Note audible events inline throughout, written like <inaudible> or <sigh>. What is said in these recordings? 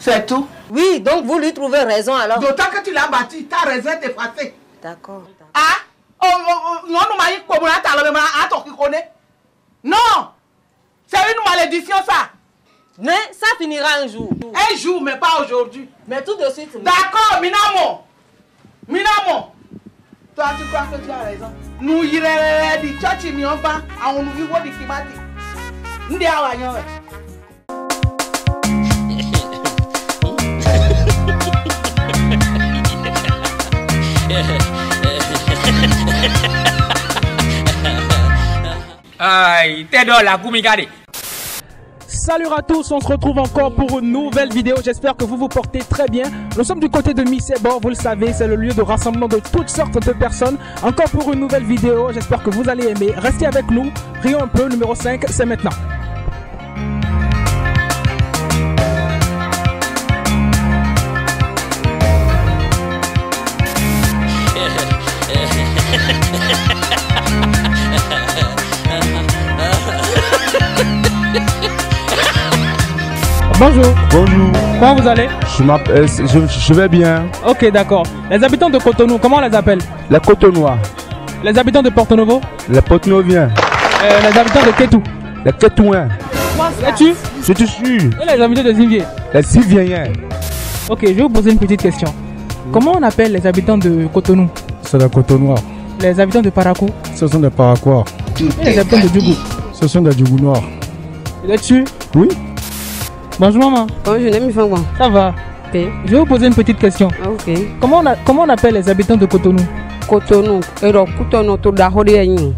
C'est tout. Oui, donc vous lui trouvez raison alors. D'autant que tu l'as battu, ta raison est effacée. D'accord. Ah Non, nous m'avons dit qu'on a talé, mais à toi qui connais. Non C'est une malédiction ça. Mais ça finira un jour. Un jour, mais pas aujourd'hui. Mais tout de suite. D'accord, Minamo. Minamo. Toi, tu crois que tu as raison. Nous irons di church ni ọba àwọn olùwíwọ́ di kìmátì. Ndị awa yan rẹ̀. Aïe, la. Salut à tous, on se retrouve encore pour une nouvelle vidéo. J'espère que vous vous portez très bien. Nous sommes du côté de Missebor, vous le savez, c'est le lieu de rassemblement de toutes sortes de personnes. Encore pour une nouvelle vidéo, j'espère que vous allez aimer. Restez avec nous, rions un peu, numéro 5, c'est maintenant. Bonjour. Bonjour. Comment vous allez? Je, m'appelle- euh, je, je vais bien. Ok, d'accord. Les habitants de Cotonou, comment on les appelle? Les Cotonois, Les habitants de Porto Novo? Les Portenoviens, Euh, Les habitants de Ketou les Ketouins. Es-tu? Je te suis. Et les habitants de Zinvier Les Siviens. Ok, je vais vous poser une petite question. Comment on appelle les habitants de Cotonou? C'est les Cotonois. Les habitants de Parakou Ce sont des Paraquois. Et les habitants de Djougou Ce sont des Djougou noirs. Es-tu Oui. Bonjour maman, Bonjour, Nemi Fangwan. ça va Ok. Je vais vous poser une petite question. Ok. Comment on, a- comment on appelle les habitants de Cotonou? Cotonou, ero Cotonou to da hori yin.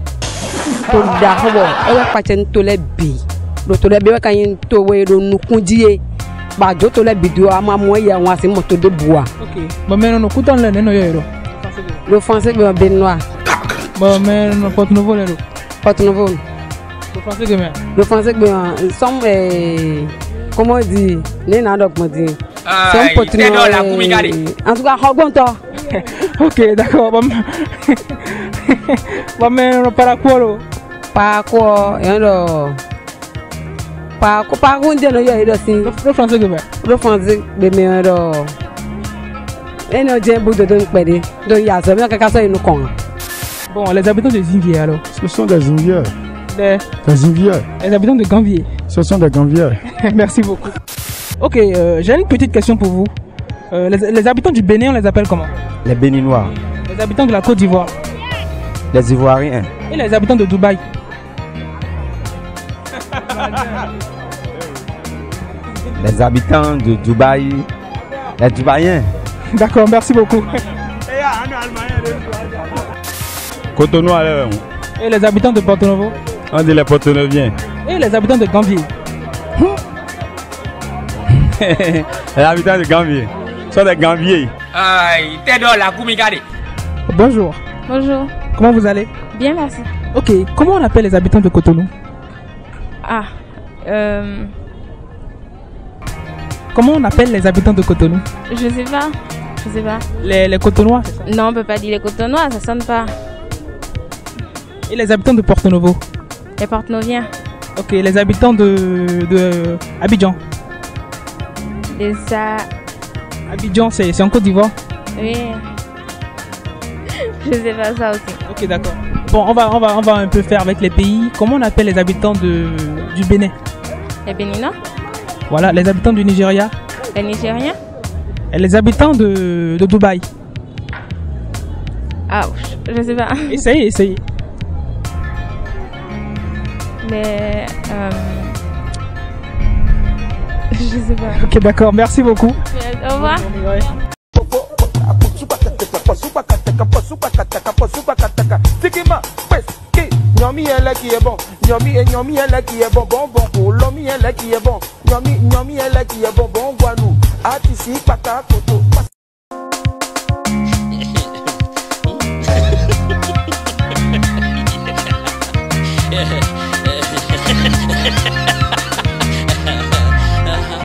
To da hobo, e wa pache nto le bi. Do to le bi wa kan yin to we ro nukun e. Ba jo to le bi do ama mo ya won asi moto de bua. Ok. Bon, mais non, non, Kouton le neno. Le français be ben noir. Bon, mais Novo le. Le français que bien. Le français be some eh comment on dit Ne na dok mo dit. C'est un Aïe, Porto t'es dans la Novo. Kumigade. En tout cas, hogon to. Ok, d'accord. Bon, bon mais non, Parakou lo. Pa ko yan do. Pa ko pa ko nje no yo do sin. Le le français que bien. ló fọ́n sí gbèmí ọ̀rọ̀ ẹni ọjọ́ ibùdó tó ń pẹ̀lẹ́ tó ń yàtọ̀ bí wọ́n kẹ́kẹ́ sọ inú kàn. Bon, les habitants de Zinvier alors. Ce sont des Inviers. Les, Des Inviers. les habitants de Ganvier. Ce sont des Gamviers. <laughs> Merci beaucoup. Ok, euh, j'ai une petite question pour vous. Euh, les, les habitants du Bénin, on les appelle comment? Les Béninois. Les habitants de la Côte d'Ivoire. Les Ivoiriens. Et les habitants de Dubaï. Les habitants de Dubaï. Les Dubaiens. D'accord, merci beaucoup. Alors. Et les habitants de Porto Novo? On dit les Portenoviens. Et les habitants de Ganvier. <laughs> les habitants de Gambier. sont des Gambiers. Aïe, t'es dans la. Bonjour. Bonjour. Comment vous allez? Bien, merci. Ok, comment on appelle les habitants de Cotonou? Ah, euh, Comment on appelle les habitants de Cotonou? Je sais pas. Je sais pas. les, les Cotonois, c'est ça? Non, on peut pas dire les cotonois, ça sonne pas. Et les habitants de Porto Novo? Les porte-noviens. Ok, les habitants de, de Abidjan. Les a... Abidjan, c'est en Côte d'Ivoire Oui. je sais pas ça aussi. Ok, d'accord. Bon, on va, on, va, on va un peu faire avec les pays. Comment on appelle les habitants de, du Bénin? Les Béninois Voilà, les habitants du Nigeria Les Nigériens et les habitants de, de Dubaï. Ah, je sais pas. Essayez, essayez. Les... Euh... Je sais pas. Ok, d'accord, merci beaucoup. Au revoir. Nyomi ele qui est bon, nyomi et nyomi ele qui est bon, bon bon pour l'homme ele qui est bon, nyomi nyomi ele qui est bon, bon voit nous, artiste pata koto